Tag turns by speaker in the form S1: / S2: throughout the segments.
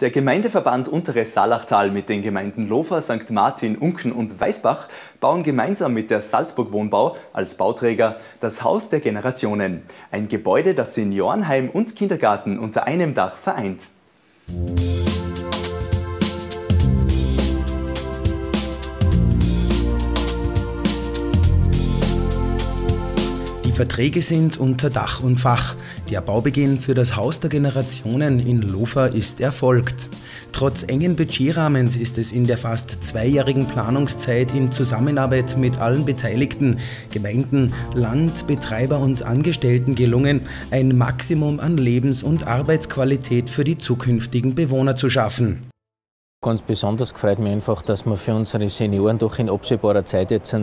S1: Der Gemeindeverband Unteres Salachtal mit den Gemeinden Lofer, St. Martin, Unken und Weißbach bauen gemeinsam mit der Salzburg Wohnbau als Bauträger das Haus der Generationen. Ein Gebäude, das Seniorenheim und Kindergarten unter einem Dach vereint.
S2: Verträge sind unter Dach und Fach. Der Baubeginn für das Haus der Generationen in Lofer ist erfolgt. Trotz engen Budgetrahmens ist es in der fast zweijährigen Planungszeit in Zusammenarbeit mit allen Beteiligten, Gemeinden, Land, Betreiber und Angestellten gelungen, ein Maximum an Lebens- und Arbeitsqualität für die zukünftigen Bewohner zu schaffen.
S3: Ganz besonders gefreut mich einfach, dass wir für unsere Senioren doch in absehbarer Zeit jetzt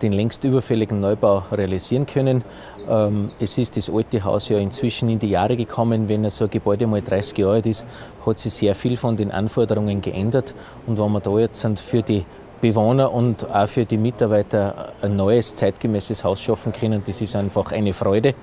S3: den längst überfälligen Neubau realisieren können. Ähm, es ist das alte Haus ja inzwischen in die Jahre gekommen. Wenn so ein Gebäude mal 30 Jahre alt ist, hat sich sehr viel von den Anforderungen geändert. Und wenn wir da jetzt für die Bewohner und auch für die Mitarbeiter ein neues, zeitgemäßes Haus schaffen können, das ist einfach eine Freude.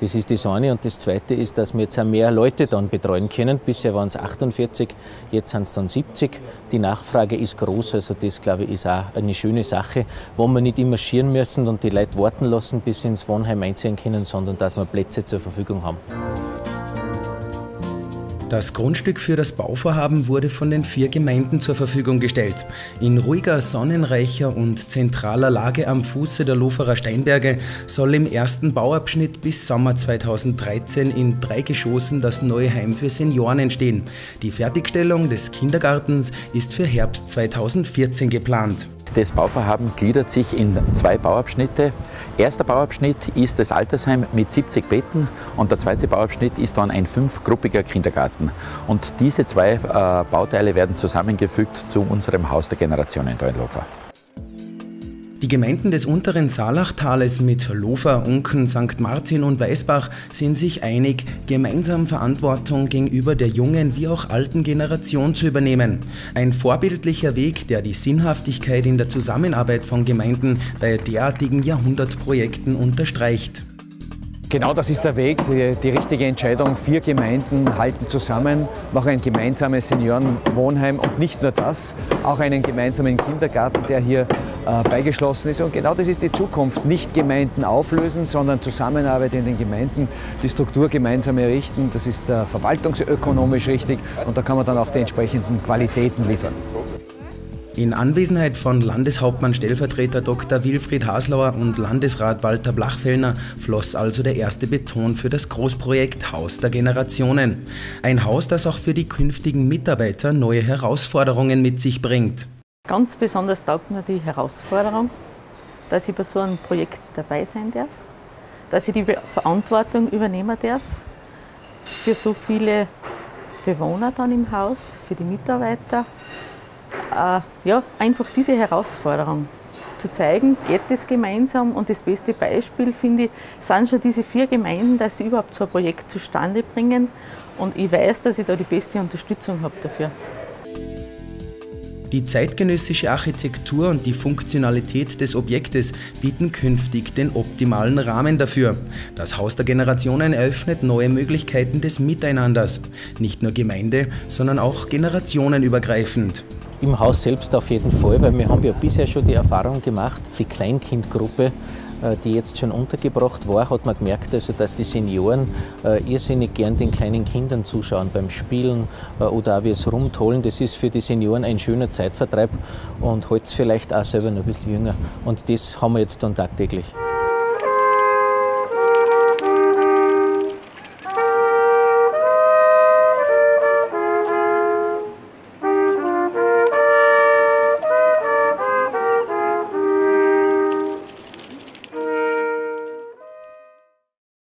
S3: Das ist das eine. Und das zweite ist, dass wir jetzt auch mehr Leute dann betreuen können. Bisher waren es 48, jetzt sind es dann 70. Die Nachfrage ist groß. Also das, glaube ich, ist auch eine schöne Sache, wo wir nicht immer schieren müssen und die Leute warten lassen, bis sie ins Wohnheim einziehen können, sondern dass wir Plätze zur Verfügung haben.
S2: Das Grundstück für das Bauvorhaben wurde von den vier Gemeinden zur Verfügung gestellt. In ruhiger, sonnenreicher und zentraler Lage am Fuße der Loferer Steinberge soll im ersten Bauabschnitt bis Sommer 2013 in drei Geschossen das neue Heim für Senioren entstehen. Die Fertigstellung des Kindergartens ist für Herbst 2014 geplant.
S4: Das Bauvorhaben gliedert sich in zwei Bauabschnitte. Erster Bauabschnitt ist das Altersheim mit 70 Betten und der zweite Bauabschnitt ist dann ein fünfgruppiger Kindergarten. Und diese zwei äh, Bauteile werden zusammengefügt zu unserem Haus der Generationen in Dornlofer.
S2: Die Gemeinden des unteren Saalachtales mit Lofer, Unken, St. Martin und Weißbach sind sich einig, gemeinsam Verantwortung gegenüber der jungen wie auch alten Generation zu übernehmen. Ein vorbildlicher Weg, der die Sinnhaftigkeit in der Zusammenarbeit von Gemeinden bei derartigen Jahrhundertprojekten unterstreicht.
S5: Genau das ist der Weg, die, die, richtige Entscheidung. Vier Gemeinden halten zusammen, machen ein gemeinsames Seniorenwohnheim und nicht nur das, auch einen gemeinsamen Kindergarten, der hier äh, beigeschlossen ist. Und genau das ist die Zukunft. Nicht Gemeinden auflösen, sondern Zusammenarbeit in den Gemeinden, die Struktur gemeinsam errichten. Das ist äh, verwaltungsökonomisch richtig und da kann man dann auch die entsprechenden Qualitäten liefern.
S2: In Anwesenheit von Landeshauptmann Stellvertreter Dr. Wilfried Haslauer und Landesrat Walter Blachfellner floss also der erste Beton für das Großprojekt Haus der Generationen. Ein Haus, das auch für die künftigen Mitarbeiter neue Herausforderungen mit sich bringt.
S6: Ganz besonders taugt mir die Herausforderung, dass ich bei so einem Projekt dabei sein darf, dass ich die Verantwortung übernehmen darf für so viele Bewohner dann im Haus, für die Mitarbeiter ja, einfach diese Herausforderung zu zeigen, geht es gemeinsam. Und das beste Beispiel, finde ich, sind schon diese vier Gemeinden, dass sie überhaupt so ein Projekt zustande bringen. Und ich weiß, dass ich da die beste Unterstützung habe dafür.
S2: Die zeitgenössische Architektur und die Funktionalität des Objektes bieten künftig den optimalen Rahmen dafür. Das Haus der Generationen eröffnet neue Möglichkeiten des Miteinanders, nicht nur Gemeinde, sondern auch generationenübergreifend.
S3: Im Haus selbst auf jeden Fall, weil wir haben ja bisher schon die Erfahrung gemacht, die Kleinkindgruppe, äh, die jetzt schon untergebracht war, hat man gemerkt, also, dass die Senioren äh, irrsinnig gern den kleinen Kindern zuschauen beim Spielen äh, oder auch wie es rumtollen. Das ist für die Senioren ein schöner Zeitvertreib und hält es vielleicht auch selber noch ein bisschen jünger. Und das haben wir jetzt dann tagtäglich.